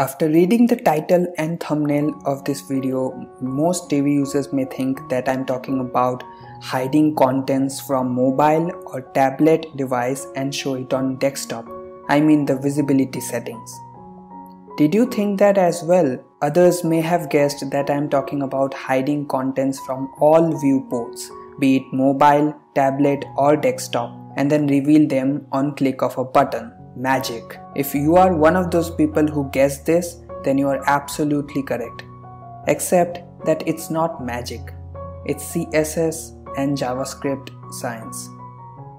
After reading the title and thumbnail of this video, most Divi users may think that I'm talking about hiding contents from mobile or tablet device and show it on desktop. I mean the visibility settings. Did you think that as well? Others may have guessed that I'm talking about hiding contents from all viewports, be it mobile, tablet or desktop and then reveal them on click of a button magic. If you are one of those people who guess this, then you are absolutely correct. Except that it's not magic, it's CSS and JavaScript science.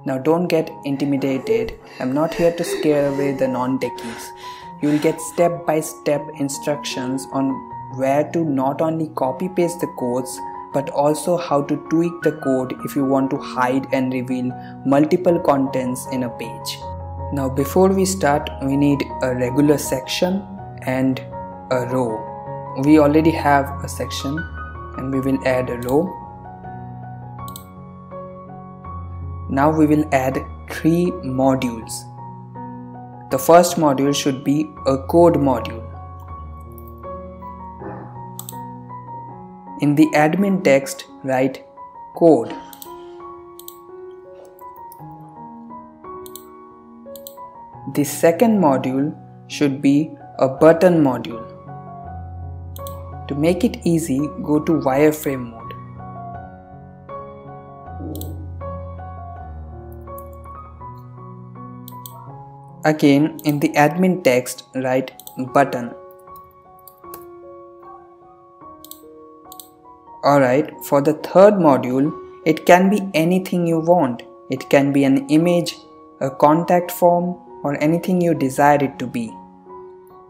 Now, don't get intimidated. I'm not here to scare away the non techies. You will get step by step instructions on where to not only copy paste the codes but also how to tweak the code if you want to hide and reveal multiple contents in a page. Now before we start we need a regular section and a row. We already have a section and we will add a row. Now we will add three modules. The first module should be a code module. In the admin text write code The second module should be a button module. To make it easy, go to wireframe mode. Again, in the admin text, write button. Alright, for the third module, it can be anything you want. It can be an image, a contact form, or anything you desire it to be.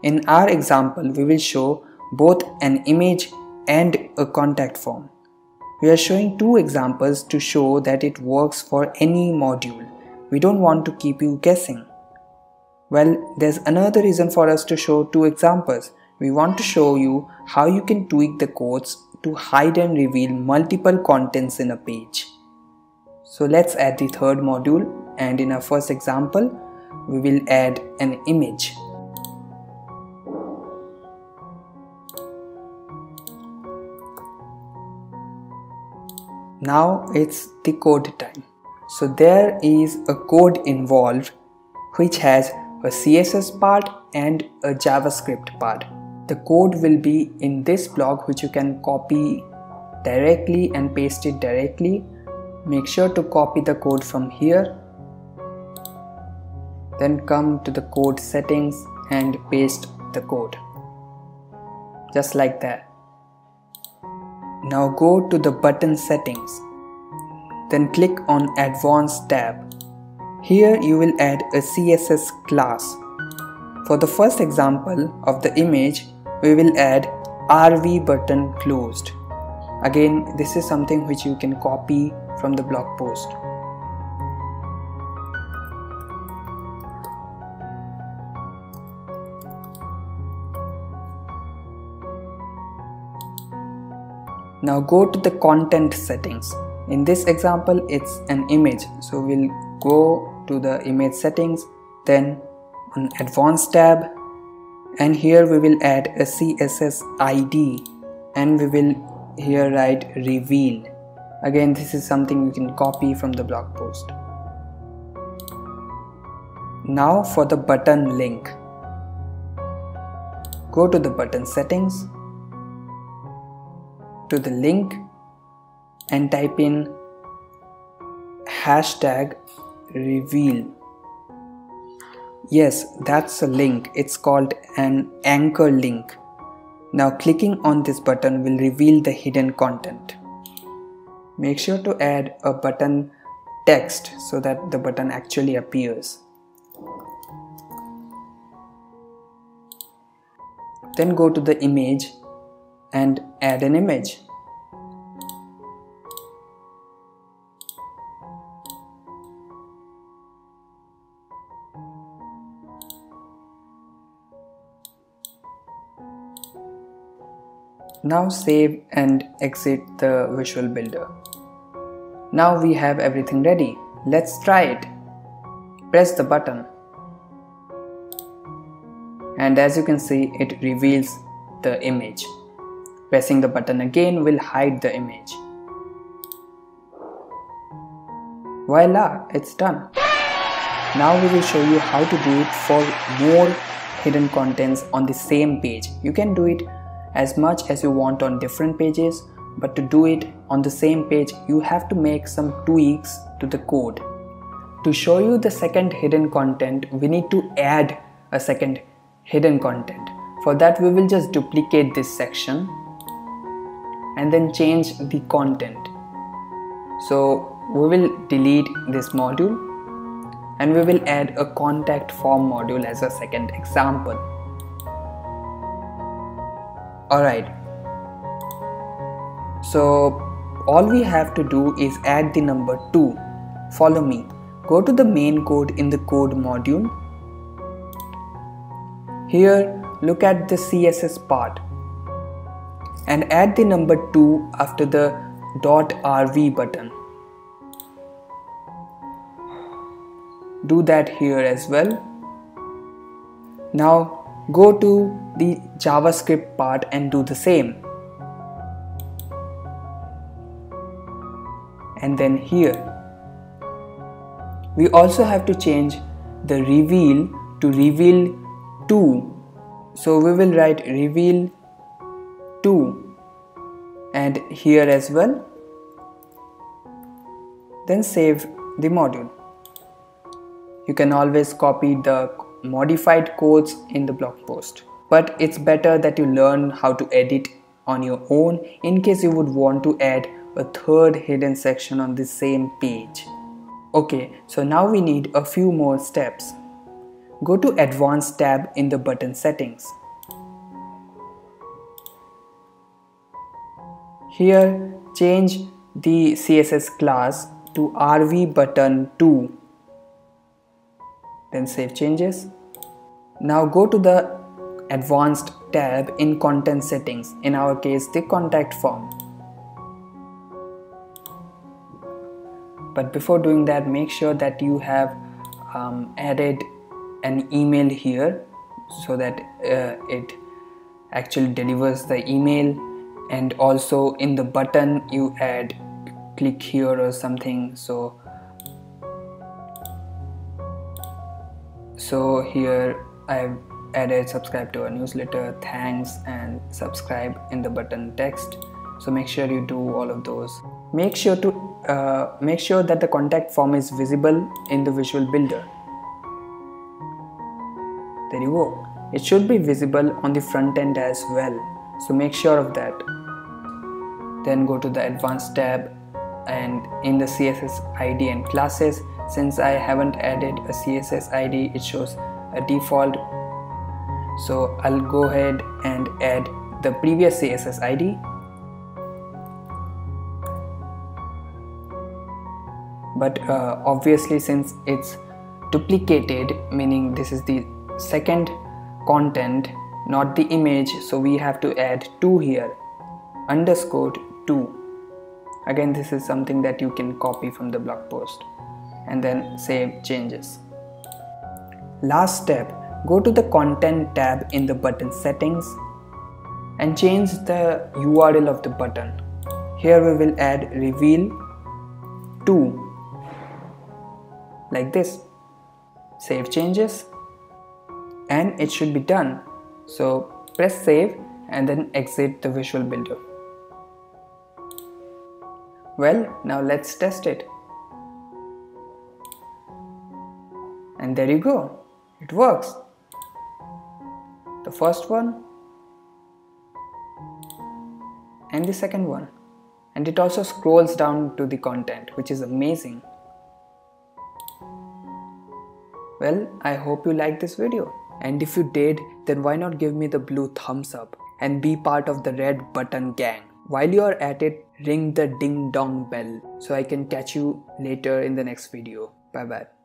In our example, we will show both an image and a contact form. We are showing two examples to show that it works for any module. We don't want to keep you guessing. Well, there's another reason for us to show two examples. We want to show you how you can tweak the codes to hide and reveal multiple contents in a page. So let's add the third module and in our first example, we will add an image. Now it's the code time. So there is a code involved which has a CSS part and a JavaScript part. The code will be in this block which you can copy directly and paste it directly. Make sure to copy the code from here then come to the code settings and paste the code. Just like that. Now go to the button settings. Then click on advanced tab. Here you will add a css class. For the first example of the image we will add rv button closed. Again this is something which you can copy from the blog post Now go to the content settings. In this example, it's an image. So we'll go to the image settings, then on advanced tab, and here we will add a CSS ID and we will here write reveal. Again, this is something you can copy from the blog post. Now for the button link. Go to the button settings to the link and type in hashtag reveal. Yes that's a link. It's called an anchor link. Now clicking on this button will reveal the hidden content. Make sure to add a button text so that the button actually appears. Then go to the image and add an image. Now save and exit the visual builder. Now we have everything ready. Let's try it. Press the button and as you can see it reveals the image pressing the button again will hide the image. Voila it's done. Now we will show you how to do it for more hidden contents on the same page. You can do it as much as you want on different pages but to do it on the same page you have to make some tweaks to the code. To show you the second hidden content we need to add a second hidden content. For that we will just duplicate this section and then change the content. So we will delete this module and we will add a contact form module as a second example. Alright. So all we have to do is add the number 2 follow me. Go to the main code in the code module. Here look at the css part and add the number 2 after the .rv button. Do that here as well. Now go to the javascript part and do the same. And then here. We also have to change the reveal to reveal 2 so we will write reveal 2 and here as well then save the module you can always copy the modified codes in the blog post but it's better that you learn how to edit on your own in case you would want to add a third hidden section on the same page. Okay, so now we need a few more steps. Go to Advanced tab in the button settings. Here, change the CSS class to RV button 2. Then save changes. Now go to the Advanced tab in Content Settings, in our case the contact form. but before doing that make sure that you have um, added an email here so that uh, it actually delivers the email and also in the button you add click here or something so so here I've added subscribe to our newsletter thanks and subscribe in the button text. So make sure you do all of those. Make sure to uh, make sure that the contact form is visible in the visual builder. There you go. It should be visible on the front end as well so make sure of that. Then go to the advanced tab and in the css id and classes. Since i haven't added a css id it shows a default. So i'll go ahead and add the previous css id but uh, obviously since it's duplicated meaning this is the second content not the image so we have to add 2 here. Underscore 2 again this is something that you can copy from the blog post. And then save changes. Last step go to the content tab in the button settings and change the url of the button. Here we will add reveal 2 like this. Save changes. And it should be done so press save and then exit the visual builder. Well now let's test it. And there you go. It works. The first one and the second one. And it also scrolls down to the content which is amazing. Well, I hope you liked this video. And if you did, then why not give me the blue thumbs up and be part of the red button gang. While you are at it, ring the ding dong bell so I can catch you later in the next video. Bye bye.